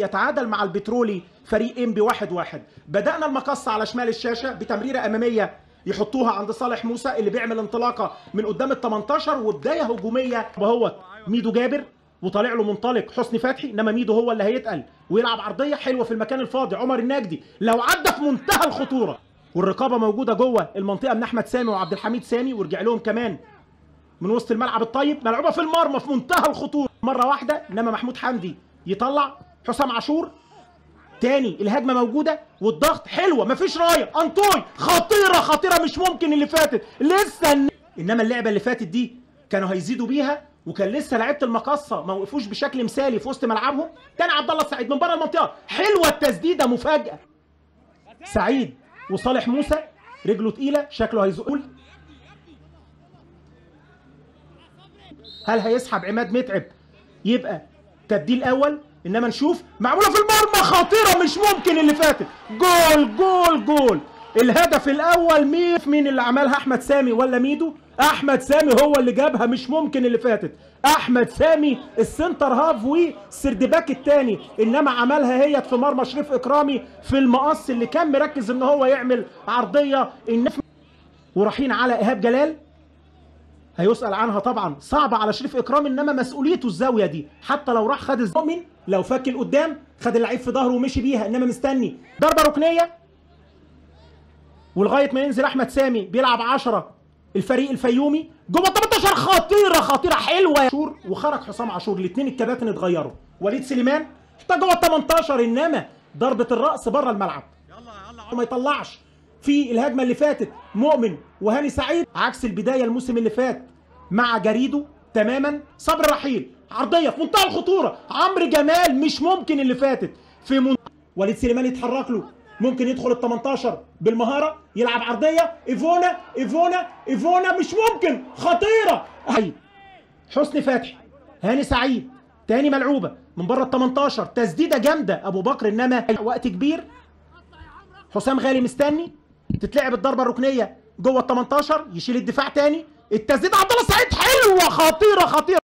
يتعادل مع البترولي فريق ام بواحد واحد. بدأنا المقص على شمال الشاشة بتمريرة أمامية يحطوها عند صالح موسى اللي بيعمل انطلاقة من قدام ال 18 وبداية هجومية. وهو ميدو جابر وطالع له منطلق حسني فتحي إنما ميدو هو اللي هيتقل ويلعب عرضية حلوة في المكان الفاضي. عمر النجدي لو عدى في منتهى الخطورة. والرقابة موجودة جوه المنطقة من أحمد سامي وعبد الحميد سامي ورجع لهم كمان من وسط الملعب الطيب. ملعوبة في المرمى في منتهى الخطورة. مرة واحدة إنما محمود حمدي يطلع حسام عاشور. تاني الهجمة موجودة والضغط حلوة مفيش راية. أنطوي خطيرة خطيرة مش ممكن اللي فاتت. لسه إنما اللعبة اللي فاتت دي كانوا هيزيدوا بيها وكان لسه لعيبة المقصه ما وقفوش بشكل مثالي في وسط ملعبهم. تاني عبد الله السعيد من بره المنطقة. حلوة التسديدة مفاجأة. سعيد وصالح موسى رجله تقيلة شكله هيزقول. هل هيسحب عماد متعب؟ يبقى تبديل أول إنما نشوف معمولة في المرمى خطيرة مش ممكن اللي فاتت. جول جول جول. الهدف الأول مين مين اللي عملها؟ أحمد سامي ولا ميدو؟ أحمد سامي هو اللي جابها مش ممكن اللي فاتت. أحمد سامي ال centre half وال third back الثاني إنما عملها هي في مرمى شريف إكرامي في المقص اللي كان مركز إن هو يعمل عرضية. النف ورايحين على إيهاب جلال. هيسأل عنها طبعا. صعبة على شريف إكرام إنما مسؤوليته الزاوية دي. حتى لو راح خد المؤمن لو فك لقدام خد اللعيب في ظهره ومشي بيها إنما مستني. ضربة ركنية. ولغاية ما ينزل أحمد سامي بيلعب 10 الفريق الفيومي. جوه 18 خطيرة خطيرة حلوة. يا عاشور وخرج حسام عاشور. الاثنين الكباتن اتغيروا. وليد سليمان حتى جوه 18 إنما ضربة الرأس بره الملعب. ما يطلعش. في الهجمة اللي فاتت. مؤمن وهاني سعيد عكس البداية الموسم اللي فات مع جريدو تماما. صبر رحيل عرضية في منتهى الخطورة. عمرو جمال مش ممكن اللي فاتت. في من... وليد سليمان يتحرك له. ممكن يدخل ال 18 بالمهارة يلعب عرضية. إيفونا إيفونا إيفونا مش ممكن. خطيرة. حسني فتحي هاني سعيد تاني ملعوبة. من بره ال 18 تسديدة جامدة. أبو بكر إنما وقت كبير. حسام غالي مستني. تتلعب الضربة الركنية جوه ال 18 يشيل الدفاع تاني. التسديد عبد الله السعيد حلوة خطيرة خطيرة.